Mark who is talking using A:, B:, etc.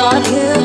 A: thought you.